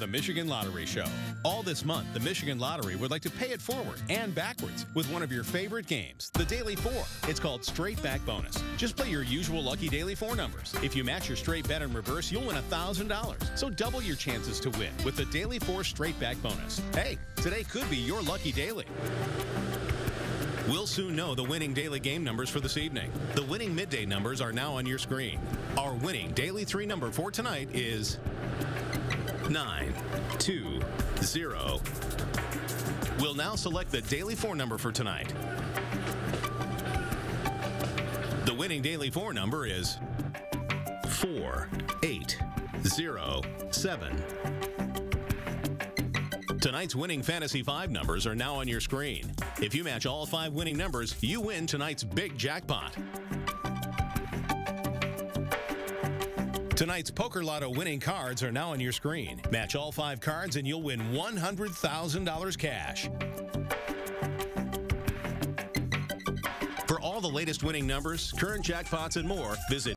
the Michigan Lottery Show. All this month, the Michigan Lottery would like to pay it forward and backwards with one of your favorite games, the Daily Four. It's called Straight Back Bonus. Just play your usual lucky Daily Four numbers. If you match your straight bet in reverse, you'll win $1,000. So double your chances to win with the Daily Four Straight Back Bonus. Hey, today could be your lucky daily. We'll soon know the winning daily game numbers for this evening. The winning midday numbers are now on your screen. Our winning daily three number for tonight is 920. We'll now select the daily four number for tonight. The winning daily four number is 4807. Tonight's winning Fantasy 5 numbers are now on your screen. If you match all five winning numbers, you win tonight's big jackpot. Tonight's Poker Lotto winning cards are now on your screen. Match all five cards and you'll win $100,000 cash. For all the latest winning numbers, current jackpots, and more, visit